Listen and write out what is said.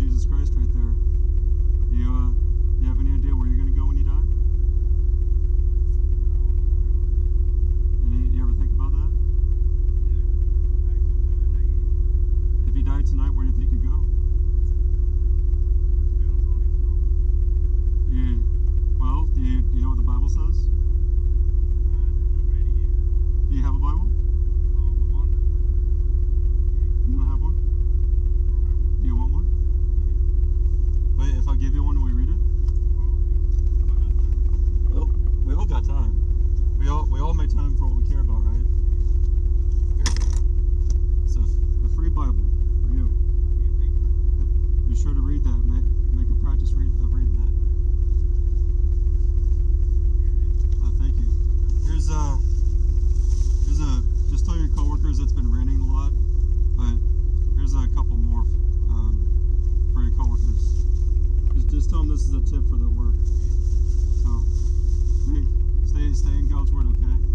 Jesus Christ right there. could probably just read the reading that. Uh, thank you. Here's a here's a just tell your coworkers it's been raining a lot, but here's a couple more um, for your coworkers. Just, just tell them this is a tip for their work. So stay stay in God's word, okay?